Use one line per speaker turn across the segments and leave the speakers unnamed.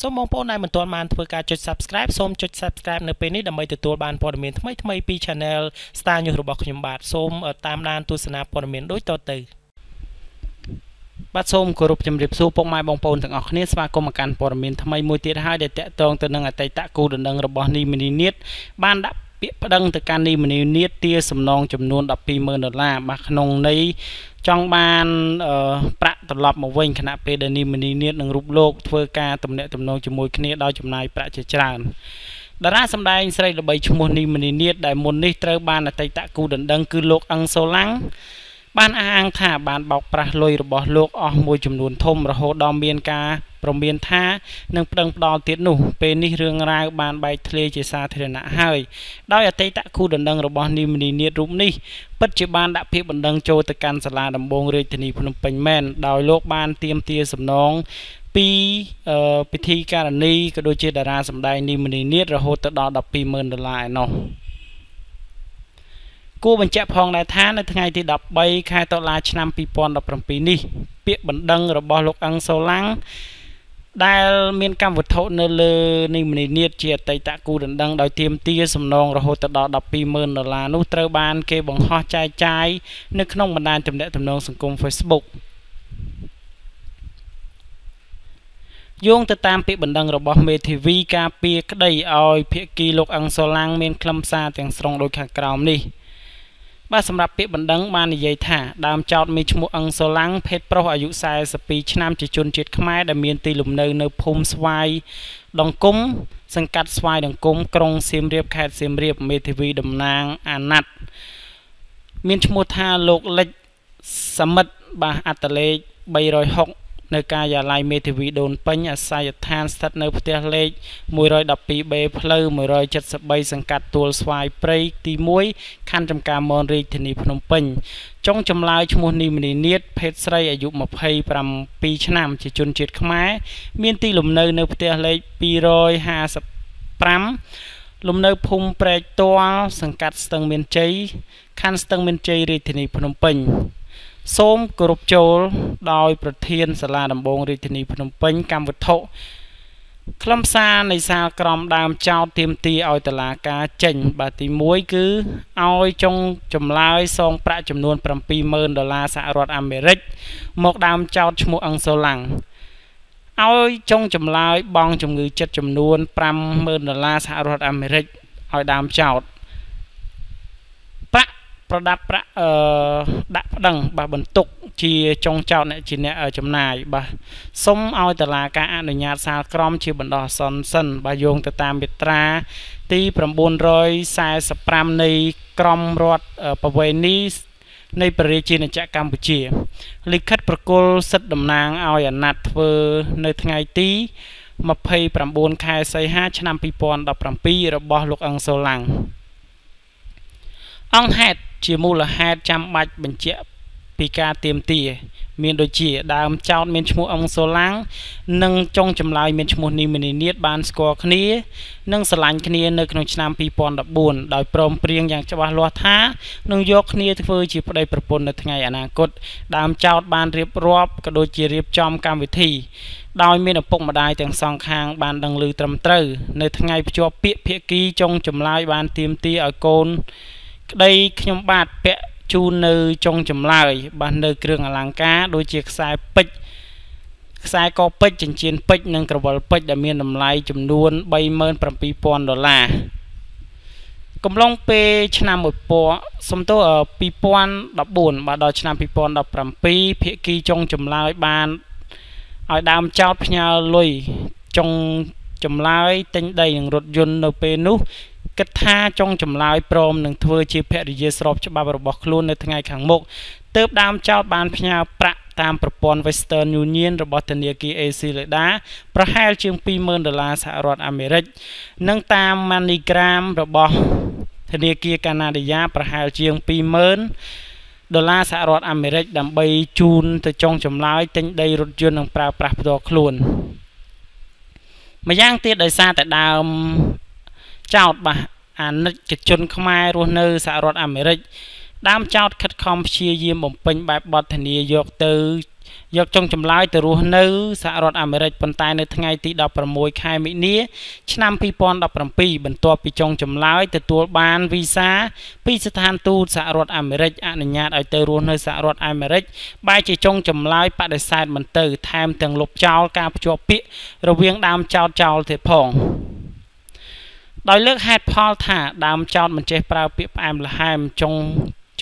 សូមបងប្អូនដែលមិនទាន់បានធ្វើការចុច Subscribe សូមចុច Subscribe នៅពេលនេះដើម្បីទទួលបានព័ត៌មានថ្មីៗពី Channel Star News របស់ខ្ញុំបាទសូមតាមដានទស្សនាព័ត៌មានដូចតទៅបាទសូមគោរពជំរាបសួរពុកម៉ែបងប្អូនទាំងអស់គ្នាស្វាគមន៍មកកាន់ព័ត៌មានថ្មីមួយទៀតហើយដែលតាក់ទងទៅនឹងអតីតគូដណ្ដឹងរបស់នីមនីនីតបានដាក់ ពាក្យប្តឹងទៅកាន់នីមនីនីតទាសំណងចំនួន120,000ដុល្លារបាទក្នុងន័យចង់បានប្រាក់ត្រឡប់មកវិញខណៈពេលដែលនីមនីនាតនឹងរូបលោកធ្វើការទំនាក់ទំនងជាមួយគ្នាដោយចំណាយប្រាក់ជាច្រើនតារាសម្ដែងស្រីល្បីឈ្មោះនីមនីនាតដែលមុននេះត្រូវបានអតីតគូដណ្ដឹងគឺលោកអឹងសូឡាំង បានអះអាងថាបានបោកប្រាស់លុយរបស់លោកអស់មួយចំនួនធំរហូតដល់មានការព្រមានថានឹងប្តឹងផ្ដាល់ទៀតនោះ ពេលនេះរឿងរ៉ាវបានបែកធ្លាយជាសាធារណៈហើយដោយអតីតគូដណ្ដឹងរបស់នីមនីនាតរូបនេះពិតជាបានដាក់ពាក្យបណ្ដឹងចូលទៅកាន់សាលាដំបងរាជធានីភ្នំពេញមែនដោយលោកបានទៀមទាសំណងពីពិធីការនីក៏ដូចជាតារាសម្ដែងនីមនីនាតរហូតទៅដល់120,000ដុល្លារឯណោះ គួរបញ្ជាក់ផងដែរថានៅថ្ងៃទី13ខែតុលាឆ្នាំ2017នេះ ពាក្យបណ្ដឹងរបស់លោកអឹងសូឡាំងដែលមានកម្មវត្ថុនៅលើនេះមនីនាតជាអតីតគូដណ្ដឹងដោយទៀមទាសំណងរហូតដល់120,000ដុល្លារនោះត្រូវបានគេបង្ហោះចែកចាយនៅក្នុងបណ្ដាញទំនាក់ទំនងសង្គម Facebook យោងទៅតាមពាក្យបណ្ដឹងរបស់មេធាវីការពារក្តីឲ្យភៀកគីលោកអឹងសូឡាំងមានខ្លឹមសារទាំងស្រុងដូចខាងក្រោមនេះ។ បាទសម្រាប់ពាក្យបណ្ដឹងបាននិយាយថាដើមចោតមានឈ្មោះអឹងសូឡាំងភេទប្រុសអាយុ42ឆ្នាំជាជនជាតិខ្មែរដែលមានទីលំនៅនៅភូមិស្វាយដង្គំសង្កាត់ស្វាយដង្គំក្រុងសៀមរាបខេត្តសៀមរាបមេធាវីតំណាងអាណត្តិមានឈ្មោះថាលោកលិចសមិទ្ធបាទអត្តលេខ360 នៅការិយាល័យមេធាវីដូនពេញអាស័យដ្ឋានស្ថិតនៅផ្ទះលេខ 112B ផ្លូវ173សង្កាត់ទួលស្វាយព្រៃទី1ខណ្ឌចំការមនរាជធានីភ្នំពេញចុងចម្លើយឈ្មោះនីមនីនាតភេទស្រីអាយុ27ឆ្នាំជាជនជាតិខ្មែរមានទីលំនៅនៅផ្ទះលេខ255លំនៅភូមិព្រែកទាល់សង្កាត់ស្ទឹងមានជ័យខណ្ឌស្ទឹងមានជ័យរាជធានីភ្នំពេញ សូមគោរពចូលដោយប្រធានសាលាដំបងរាជធានីភ្នំពេញកម្មវត្ថុខ្លឹមសារនៃសាលក្រមដើមចោតទៀមទីឲ្យតឡាការចេញ បាទទី1គឺឲ្យចុងចម្លើយសងប្រាក់ចំនួន70000ដុល្លារសហរដ្ឋអាមេរិកមកដើមចោតឈ្មោះអឹងសូឡាំងឲ្យចុងចម្លើយបង់ជំងឺចិត្តចំនួន50000ដុល្លារសហរដ្ឋអាមេរិកឲ្យដើមចោត ប្រដាប់ប្រាក់អឺដាក់ប្តឹងបាទបន្ទុកជាចុងចោតអ្នកជាអ្នកចំណាយបាទសុំឲ្យតឡាការអនុញ្ញាតសាលក្រមជាបណ្ដោះអាសន្នសិនបាទយោងទៅតាមមាត្រាទី945នៃក្រមរដ្ឋប្រវេណីនៃព្រះរាជាណាចក្រកម្ពុជា លិខិតប្រគល់សិទ្ធិតំណាងឲ្យអាណត្តិធ្វើនៅថ្ងៃទី29ខែសីហាឆ្នាំ2017របស់លោកអឹងសូឡាំងអង្គហេតុ ជាមូលហេតុចាំបាច់បញ្ជាក់ពីការទៀមទាមានដូចជាដើមចោតមានឈ្មោះអង្គសូឡាំងនិងចុងចម្លើយមានឈ្មោះនីមនីនាតបានស្គាល់គ្នានិងស្រឡាញ់គ្នានៅក្នុងឆ្នាំ2014ដោយព្រមព្រៀងយ៉ាងច្បាស់លាស់ថានឹងយកគ្នាធ្វើជាប្តីប្រពន្ធនៅថ្ងៃអនាគតដើមចោតបានរៀបរាប់ក៏ដូចជារៀបចំកម្មវិធីដោយមានឪពុកម្ដាយទាំងសងខាងបានដឹងឮត្រឹមត្រូវនៅថ្ងៃភ្ជាប់ពាក្យភាគីចុងចម្លើយបានទៀមទាឲ្យកូន ក្តីខ្ញុំបាទពាក់ជូននៅចុងចម្លើយ បាទនៅគ្រឿងអលង្ការដូចជាខ្សែពេជ្រខ្សែកពេជ្រចិញ្ចៀនពេជ្រនិងក្រវិលពេជ្រដែលមានតម្លៃចំនួន37000ដុល្លារកំឡុងពេលឆ្នាំ1000សំទោ2014បាទដល់ឆ្នាំ2017ភាគីចុងចម្លើយបានឲ្យដើមចោតផ្ញើលុយចុងចម្លើយទិញដីនឹងរថយន្តនៅពេលនោះ គិតថាចុងចម្លើយព្រមនឹងធ្វើជាភរិយាស្របច្បាប់របស់ខ្លួននៅថ្ងៃខាងមុខទើបដើមចោតបានផ្ញើប្រាក់តាមប្រព័ន្ធ Western Union របស់ធនាគារ AC Leda ប្រហែលជាង20,000ដុល្លារសហរដ្ឋអាមេរិកនិងតាម MoneyGram របស់ធនាគារកាណាឌីយ៉ាប្រហែលជាង20,000ដុល្លារសហរដ្ឋអាមេរិកដើម្បីជូនទៅចុងចម្លើយទិញដីរថយន្តនិងប្រើប្រាស់ផ្ទាល់ខ្លួនម្យ៉ាងទៀតដោយសារតែដើម ចោតបាទអាណិកជនខ្មែររស់នៅសហរដ្ឋអាមេរិកដើមចោតខិតខំព្យាយាមបំពេញបែបបទធានាយកទៅយកចុងចម្លើយទៅរស់នៅសហរដ្ឋអាមេរិកប៉ុន្តែនៅថ្ងៃទី16ខែមិនិនាឆ្នាំ2017បន្ទាប់ពីចុងចម្លើយទទួលបានវីសាពីស្ថានទូតសហរដ្ឋអាមេរិកអនុញ្ញាតឲ្យទៅរស់នៅសហរដ្ឋអាមេរិកបែរជាចុងចម្លើយបដិសេធមិនទៅថែមទាំងលុបចោលការភ្ជាប់ពាក្យរវាងដើមចោតចោលទៀតផង ដោយលើកហេតុផលថាដើមចោតមិនចេះប្រើពាក្យផ្អែមល្ហែមចុង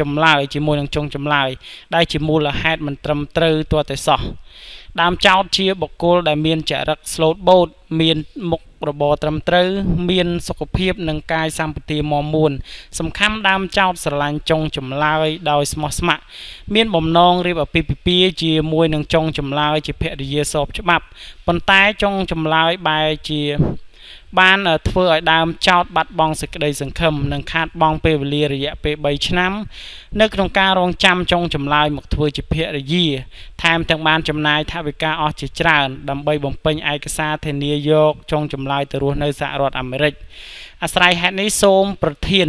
ចម្លើយជាមួយនឹងចុងចម្លើយដែលជាមូលហេតុមិនត្រឹមត្រូវទាល់តែសោះដើមចោតជាបុគ្គលដែលមានចរិតស្លូតបូតមានមុខរបរត្រឹមត្រូវមានសុខភាពនិងកាយសម្បទាមមួន សំខាន់ដើមចោតស្រឡាញ់ចុងចម្លើយដោយស្មោះស្ម័គ្រមានបំណងរៀបអាពាហ៍ពិពាហ៍ជាមួយនឹងចុងចម្លើយជាភរិយាស្របច្បាប់ប៉ុន្តែចុងចម្លើយបែរជា បានធ្វើឲ្យដើមចោតបាត់បង់សេចក្តីសង្ឃឹមនិងខាតបង់ពេលវេលារយៈពេល3ឆ្នាំ នៅក្នុងការរងចាំចុងចម្លើយមកធ្វើជាភរិយា ថែមទាំងបានចំណាយថវិកាអស់ជាច្រើន ដើម្បីបំពេញឯកសារធានាយកចុងចម្លើយទៅរស់នៅសហរដ្ឋអាមេរិកអាស្រ័យហេតុនេះសូមប្រធាន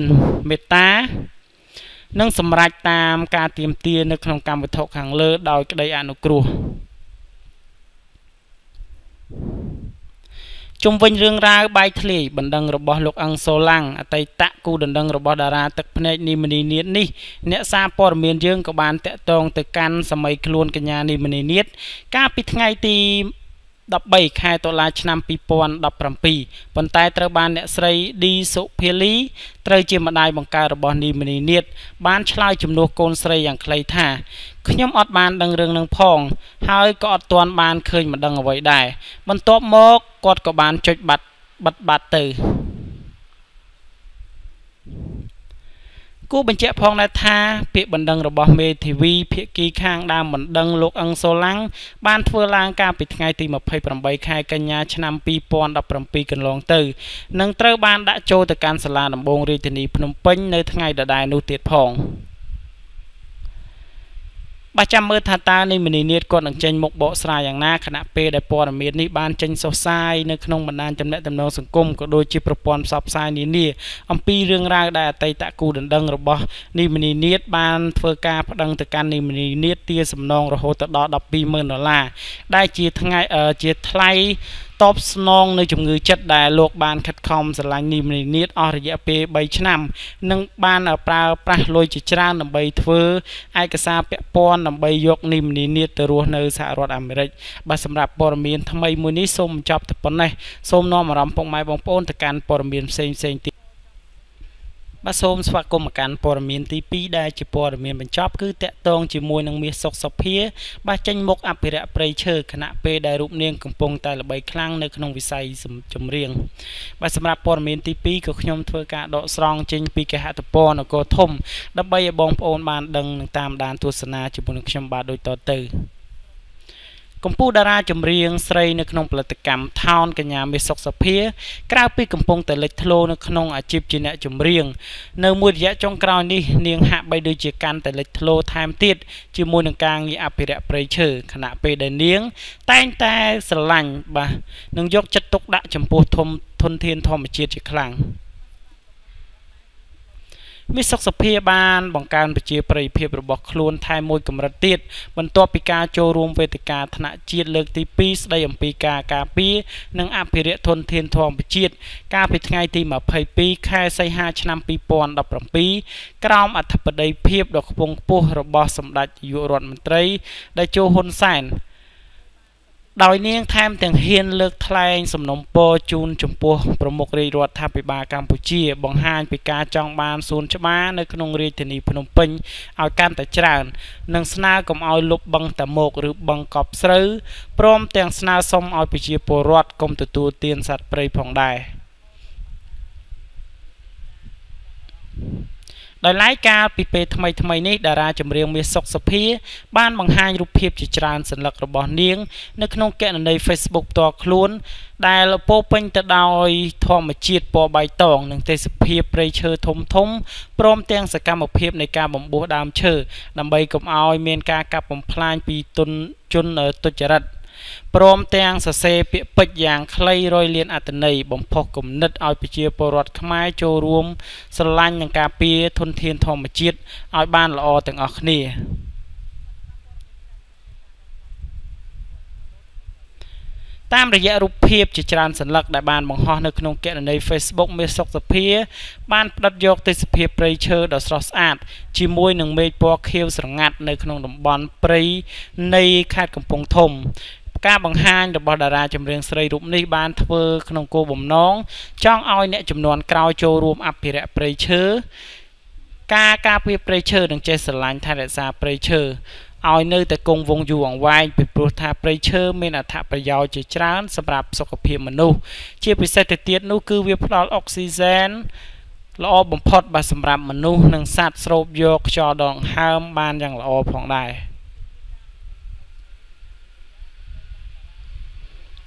មេត្តានិងសម្រេចតាមការទៀមទានៅក្នុងកម្មវិធីខាងលើដោយក្តីអនុគ្រោះ ជុំវិញរឿងរ៉ាវបែកធ្លាយបណ្ដឹងរបស់លោកអឹងសូឡាំងអតីតគូដណ្ដឹងរបស់តារាទឹកភ្នែកនីមនីនាតនេះអ្នកសារព័ត៌មានយើងក៏បានតាក់ទងទៅកាន់សម័យខ្លួនកញ្ញានីមនីនាតកាលពីថ្ងៃទី 13ខែតុលាឆ្នាំ2017ប៉ុន្តែត្រូវបានអ្នកស្រីឌីសុភាលីត្រូវជាម្ដាយបង្កើតរបស់នីមនីនាតបានឆ្លើយជំនួសកូនស្រីយ៉ាងខ្លីថាខ្ញុំអត់បានដឹងរឿងនឹងផង ហើយក៏អត់ទាន់បានឃើញមិនដឹងអ្វីដែរបន្ទាប់មកគាត់ក៏បានចុចបាត់បិទបាត់ទៅ គូបញ្ជាក់ផងដែរថាពាក្យបណ្ដឹងរបស់មេធាវីភាគីខាងដើមបណ្ដឹងលោកអឹងសូឡាំងបានធ្វើឡើងកាលពីថ្ងៃទី28ខែកញ្ញាឆ្នាំ2017កន្លងទៅនិងត្រូវបានដាក់ចូលទៅកាន់សាលាដំបងរាជធានីភ្នំពេញនៅថ្ងៃដដែលនោះទៀតផង។ បាទចាំមើលថាតើនេះមនីនាតគាត់នឹងចេញមុខបកស្រាយយ៉ាងណាខណៈពេលដែលព័ត៌មាននេះបានចេញសុសសាយនៅក្នុងបណ្ដាញទំនាក់ទំនងសង្គមក៏ដូចជាប្រព័ន្ធផ្សព្វផ្សាយនានាអំពីរឿងរ៉ាវដែលអតីតគូដណ្ដឹងរបស់នេះមនីនាតបានធ្វើការប្តឹងទៅកាន់នេះមនីនាតទាសំណងរហូតដល់120,000ដុល្លារដែលជាថ្ងៃជាថ្លៃ តបស្នងនៅជំងឺចិត្តដែលលោកបានខិតខំស្រឡាញ់នីមនីតអស់រយៈពេល3ឆ្នាំនិងបានប្រើប្រាស់លុយជាច្រើនដើម្បីធ្វើឯកសារពាក់ព័ន្ធដើម្បីយកនីមនីតទៅរស់នៅសហរដ្ឋអាមេរិកបាទសម្រាប់ព័ត៌មានថ្មីមួយនេះសូមបញ្ចប់តែប៉ុណ្ណេះសូមនាំអារម្មណ៍ពុកម៉ែបងប្អូនទៅកាន់ព័ត៌មានផ្សេងផ្សេងទៀត បាទសូមស្វាគមន៍មកកាន់ព័ត៌មានទី2ដែលជាព័ត៌មានបញ្ចប់គឺតកតងជាមួយនឹងមាសសុកសុភា បាទចេញមុខអភិរក្សព្រៃឈើគណៈពេលដែលរូបនាងកំពុងតែល្បីខ្លាំងនៅក្នុងវិស័យចម្រៀងបាទសម្រាប់ព័ត៌មានទី2ក៏ខ្ញុំធ្វើការដកស្រង់ចេញពីគេហទំព័រនគរធំដើម្បីឲ្យបងប្អូនបានដឹងនិងតាមដានទស្សនាជាមួយនឹងខ្ញុំបាទដូចតទៅ កម្ពុជាតារាចម្រៀងស្រីនៅក្នុងផលិតកម្មថោនកញ្ញាមេសុកសុភាក្រៅពីកំពុងតែលេចធ្លោនៅក្នុងអាជីពជាអ្នកចម្រៀងនៅមួយរយៈចុងក្រោយនេះនាងហាក់បីដូចជាកាន់តែលេចធ្លោថែមទៀតជាមួយនឹងការងារអភិរក្សព្រៃឈើខណៈពេលដែលនាង តែងតែស្រឡាញ់បាទនឹងយកចិត្តទុកដាក់ចំពោះធំធនធានធម្មជាតិជាខ្លាំង មីសុខសុភាបានបង្កើនប្រជាប្រិយភាពរបស់ខ្លួនថែមមួយកម្រិតទៀតបន្ទាប់ពីការចូលរួមវេទិកាថ្នាក់ជាតិលើកទី2ស្ដីអំពីការការពារនិងអភិរក្សធនធានធម្មជាតិកាលពីថ្ងៃទី22ខែសីហាឆ្នាំ2017ក្រោមអធិបតីភាពដ៏ខ្ពង់ខ្ពស់របស់សម្ដេចនាយករដ្ឋមន្ត្រីដែលជោហ៊ុនសែន ដោយនាងថែមទាំងហ៊ានលើកថ្លែងសំណុំពរជូនចំពោះប្រមុខរាជរដ្ឋាភិបាលកម្ពុជា បង្ហាញពីការចង់បានសួនច្បារនៅក្នុងរាជធានីភ្នំពេញឲ្យកាន់តែច្រើន និងស្នើកុំឲ្យលុបបឹងតាមុកឬបឹងកប់ស្រូវព្រមទាំងស្នើសុំឲ្យប្រជាពលរដ្ឋកុំទទួលទានសត្វព្រៃផងដែរ ដោយឡែកកាលពីពេលថ្មីថ្មីនេះតារាចម្រៀងមាសសុកសុភា បានបង្ហាញរូបភាពជាច្រើនសន្លឹករបស់នាង នៅក្នុងគណនី Facebook ផ្ទាល់ខ្លួន ដែលពោពេញទៅដោយធម្មជាតិពណ៌បៃតង និងទេសភាពព្រៃឈើធំធំព្រមទាំងសកម្មភាពនៃការបំពោះដើមឈើដើម្បីកុំឲ្យមានការកាប់បំផ្លាញពីទុនជនទុច្ចរិត។ ព្រមទាំងសរសេរពាក្យពេចន៍យ៉ាងខ្លីរយលានអត្ថន័យបំផុសគំនិតឲ្យប្រជាពលរដ្ឋខ្មែរចូលរួមស្រឡាញ់និងការពារធនធានធម្មជាតិឲ្យបានល្អទាំងអស់គ្នាតាមរយៈរូបភាពជាច្រើនសន្លឹកដែលបានបង្ហោះនៅក្នុងគណនី Facebook មេសុកសភា បានផ្ដិតយកទេសភាពព្រៃឈើដ៏ស្រស់ស្អាតជាមួយនឹងមេឃពណ៌ខៀវស្រងាត់នៅក្នុងតំបន់ព្រៃនៃខេត្តកំពង់ធំ ការបង្ហាញរបស់តារាចម្រៀងស្រីរូបនេះបានធ្វើក្នុងគោលបំណងចង់ឲ្យអ្នកចំនួនក្រោយចូលរួមអភិរក្សព្រៃឈើការការពារព្រៃឈើនិងចេះស្រឡាញ់ថែរក្សាព្រៃឈើឲ្យនៅតែគង់វង្សយូរអង្វែងពីព្រោះថាព្រៃឈើមានអត្ថប្រយោជន៍ជាច្រើនសម្រាប់សុខភាពមនុស្សជាពិសេសទៅទៀតនោះគឺវាផ្ដល់អុកស៊ីហ្សែនល្អបំផុតបាទសម្រាប់មនុស្សនិងសត្វស្រូបយកខ្យល់ដង្ហើមបានយ៉ាងល្អផងដែរ។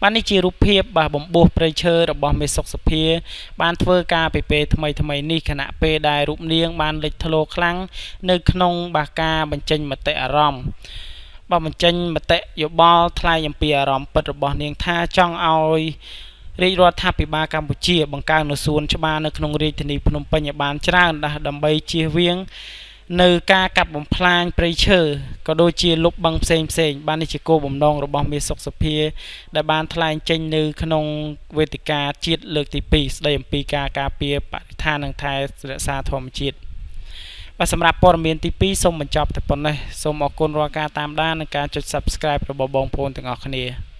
បាទនេះជារូបភាពបាទបំពោះព្រៃឈើរបស់មេសុកសុភា បានធ្វើការពីពេលថ្មីថ្មីនេះខណៈពេលដែលរូបនាង បានលេចធ្លោខ្លាំងនៅក្នុងបាទការបញ្ចេញមតិអារម្មណ៍បាទបញ្ចេញមតិយោបល់ថ្លែងអំពីអារម្មណ៍ពិតរបស់នាងថាចង់ឲ្យរាជរដ្ឋាភិបាលកម្ពុជាបង្កើននូវសួនច្បារនៅក្នុងរាជធានីភ្នំពេញឲ្យបានច្រើន ដើម្បីជៀសវាង នៅការកាប់បំផ្លាញព្រៃឈើក៏ដូចជាលុបបង្កផ្សេងផ្សេងបាននេះជាគោលបំណងរបស់មេសុខសភា ដែលបានថ្លែងចេញនៅក្នុងវេទិកាជាតិលើកទី2ស្ដីអំពីការការពារបរិស្ថាននិងថែរក្សាធម្មជាតិបាទសម្រាប់ព័ត៌មានទី2សូមបញ្ចប់តែប៉ុណ្ណេះសូមអរគុណរាល់ការតាមដាននិងការចុច Subscribe របស់បងប្អូនទាំងអស់គ្នា